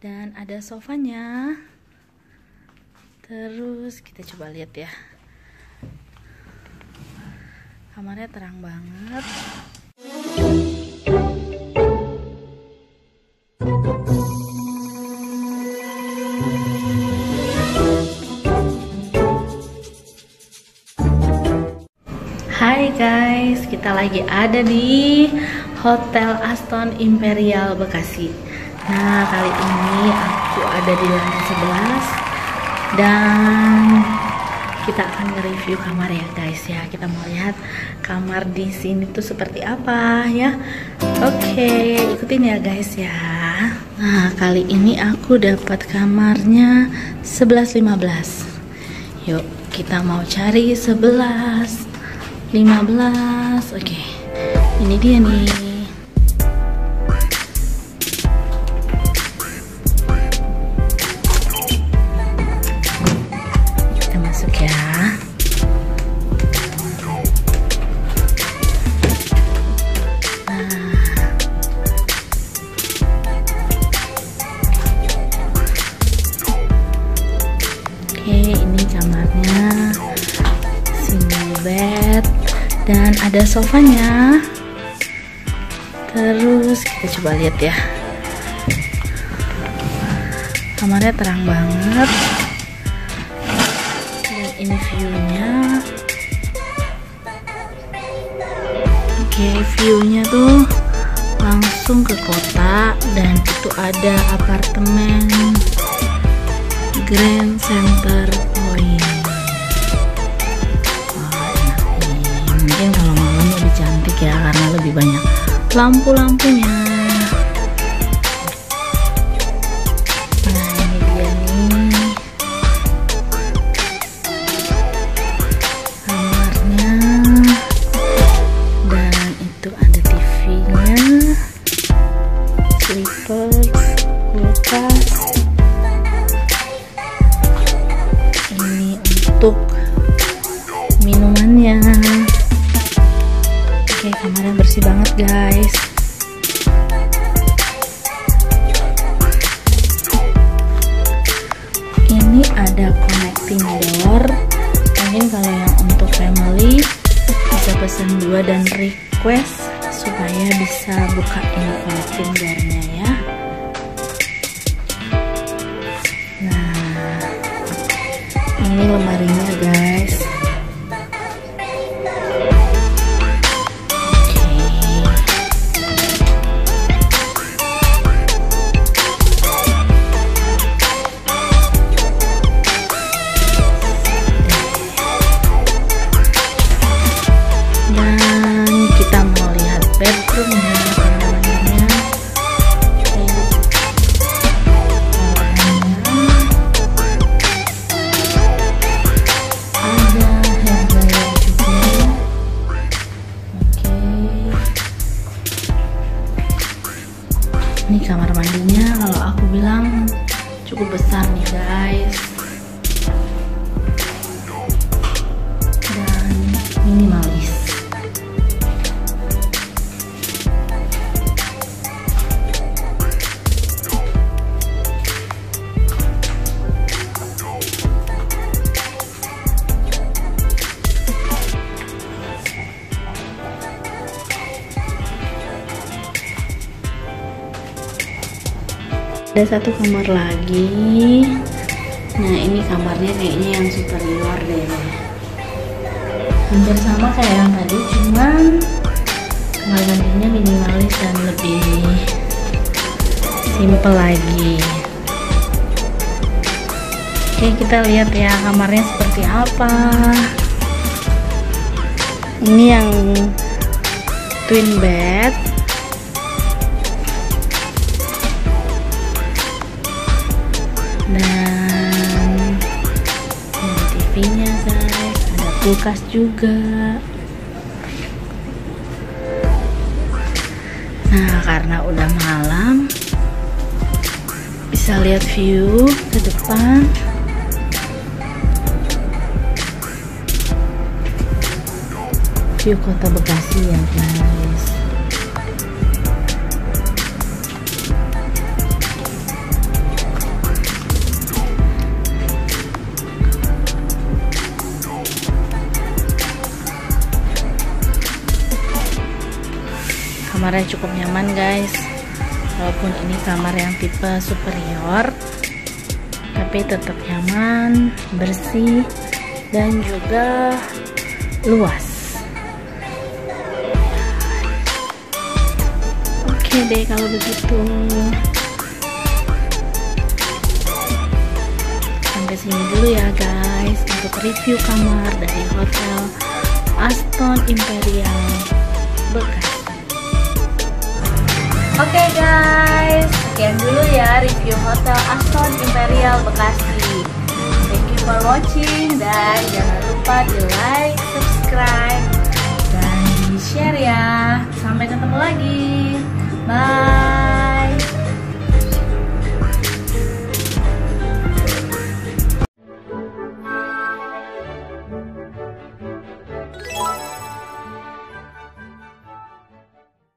dan ada sofanya. Terus kita coba lihat ya. Kamarnya terang banget. Hai guys, kita lagi ada di Hotel Aston Imperial Bekasi. Nah, kali ini aku ada di lantai 11 dan kita akan nge-review kamar ya guys ya. Kita mau lihat kamar di sini tuh seperti apa ya. Oke, ikutin ya guys ya. Nah, kali ini aku dapat kamarnya 11.15. Yuk, kita mau cari 11 15 oke ini dia nih dan ada sofanya. Terus kita coba lihat ya. Kamarnya terang banget. Dan ini view-nya. Oke, view-nya tuh langsung ke kota dan itu ada apartemen Grand Center Point. Mungkin kalau malam lebih cantik ya karena lebih banyak lampu-lampunya. Nah, ini dia nih. Dan itu ada. Slippers, kulkas. ini untuk minumannya oke kamarnya bersih banget guys. Ini ada connecting door. Mungkin kalau yang untuk family bisa pesan dua dan request supaya bisa buka ini connecting doornya ya. Nah ini lemarinya guys ini kamar mandinya. Kalau aku bilang cukup besar nih guys ada satu kamar lagi. Nah ini kamarnya kayaknya yang superior deh. Hampir sama kayak yang tadi cuman kamar mandinya minimalis dan lebih simple lagi. Oke kita lihat ya kamarnya seperti apa. Ini yang twin bed kulkas juga. Nah, karena udah malam, bisa lihat view ke depan. View kota Bekasi ya guys. Kamarnya cukup nyaman guys. Walaupun ini kamar yang tipe superior tapi tetap nyaman bersih dan juga luas. Oke deh kalau begitu. Sampai sini dulu ya guys untuk review kamar dari hotel Aston Imperial guys, sekian dulu ya review Hotel Aston Imperial Bekasi. Thank you for watching dan jangan lupa di like, subscribe, dan di share ya. Sampai ketemu lagi. Bye.